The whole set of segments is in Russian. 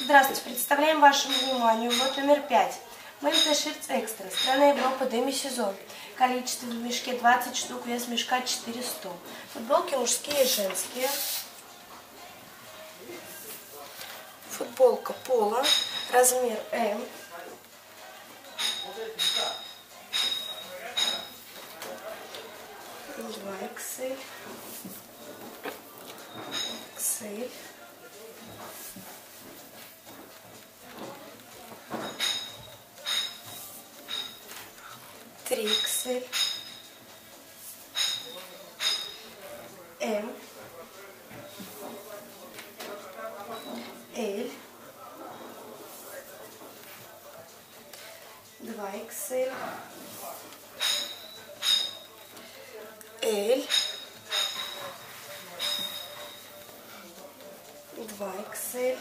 Здравствуйте, представляем вашему вниманию вот номер 5. МНТ Ширц Экстра, страна Европы, деми-сезон. Количество в мешке 20 штук, вес мешка 400. Футболки мужские и женские. Футболка пола, размер М. Два XL. XL. Триксы, М, Л, 2XL, L, 2XL,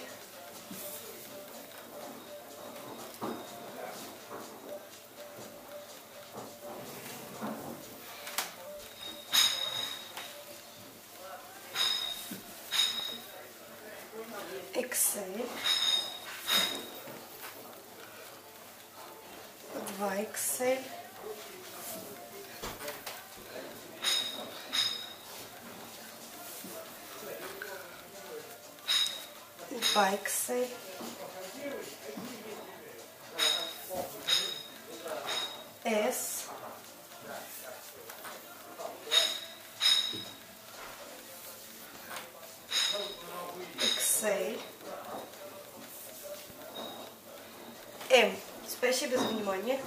Tem que ser. Vai que sei. Vai que sei. S. XL. М. Спасибо за внимание.